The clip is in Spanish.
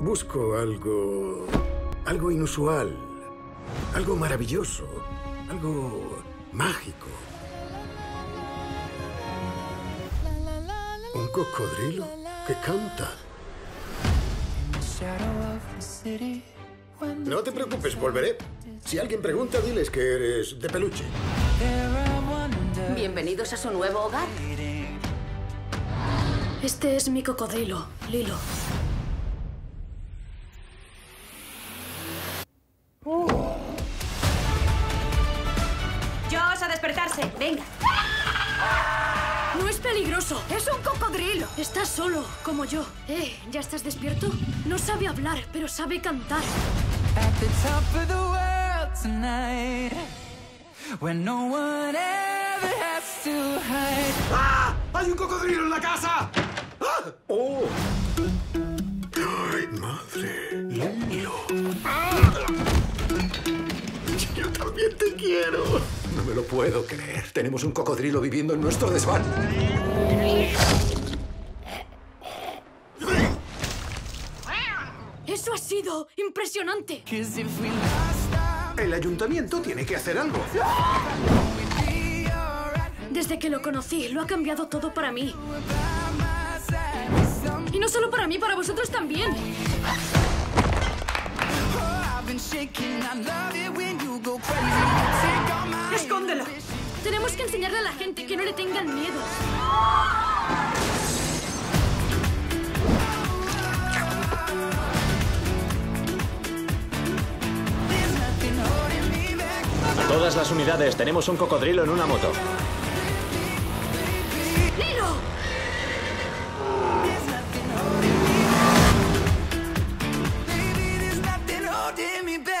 Busco algo... algo inusual. Algo maravilloso. Algo mágico. ¿Un cocodrilo que canta? No te preocupes, volveré. Si alguien pregunta, diles que eres de peluche. Bienvenidos a su nuevo hogar. Este es mi cocodrilo, Lilo. A despertarse. Venga. No es peligroso, es un cocodrilo. Estás solo, como yo. Eh, ¿ya estás despierto? No sabe hablar, pero sabe cantar. at the top of the world tonight when no one ever has to hide. ¡Ah! ¡Hay un cocodrilo en la casa! ¡Ah! ¡Oh! ¡Ay, madre! Lilo. ¡Ah! También te quiero. No me lo puedo creer. Tenemos un cocodrilo viviendo en nuestro desván. Eso ha sido impresionante. El ayuntamiento tiene que hacer algo. Desde que lo conocí, lo ha cambiado todo para mí. Y no solo para mí, para vosotros también. Escóndelo. Tenemos que enseñarle a la gente que no le tengan miedo. A todas las unidades, tenemos un cocodrilo en una moto. Back.